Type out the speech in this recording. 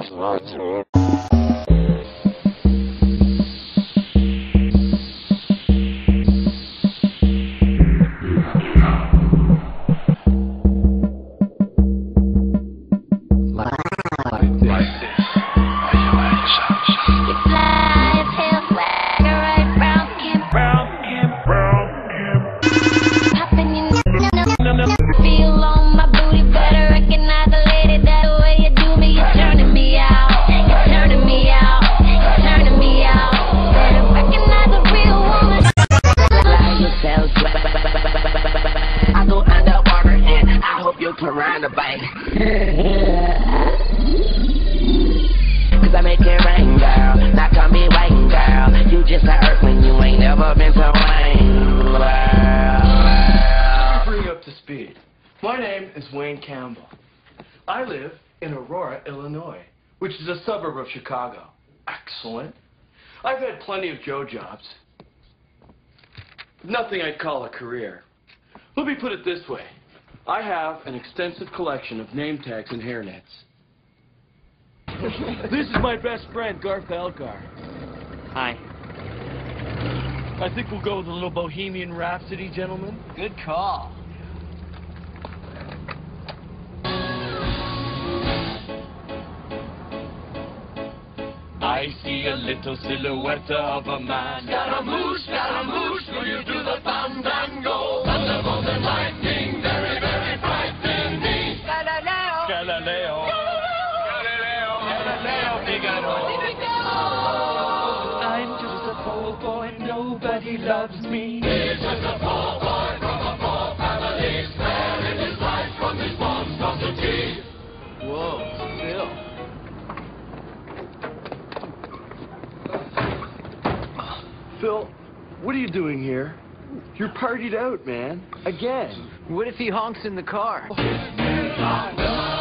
Feel you piranha bite. Cause I make it rain, girl. Not call me Wayne, girl. You just a earthling, you ain't never been to Wayne. Let me bring you up to speed. My name is Wayne Campbell. I live in Aurora, Illinois, which is a suburb of Chicago. Excellent. I've had plenty of Joe jobs. Nothing I'd call a career. Let me put it this way. I have an extensive collection of name tags and hairnets. this is my best friend, Garth Algar. Hi. I think we'll go with a little Bohemian Rhapsody, gentlemen. Good call. I see a little silhouette of a man. Scaramouche, Scaramouche, I'm just a poor boy, nobody loves me. He's just a poor boy from a poor family, sparing his life from this monstrosity. Whoa, Phil. Phil, what are you doing here? You're partied out, man. Again. What if he honks in the car? Oh,